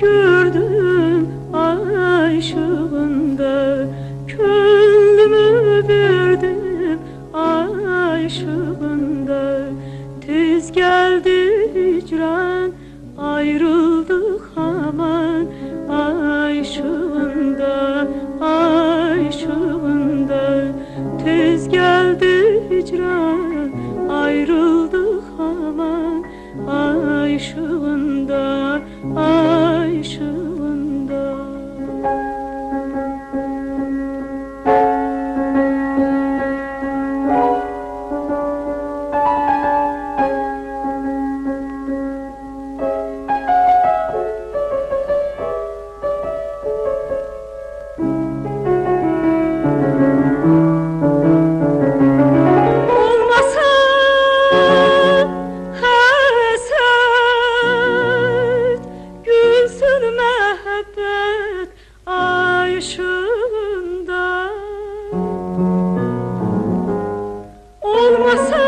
Gördüm ay ışığında Gönlümü verdim ay ışığında Tez geldi hicran ayrıldık aman ay ışığında Tez geldi hicran ayrıldık aman Ay ışığında Olmasa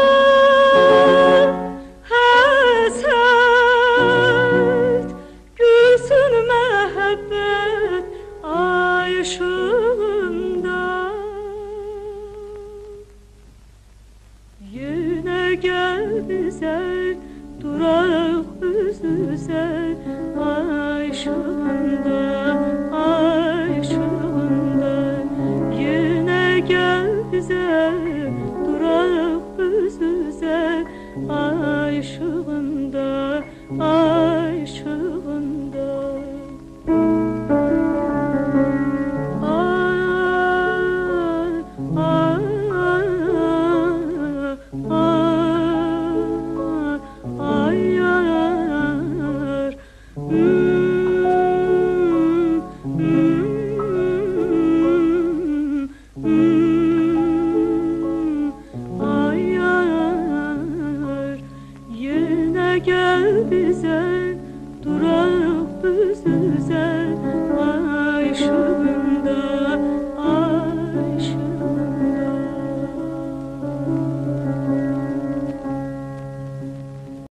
Oh. gel bize durak bir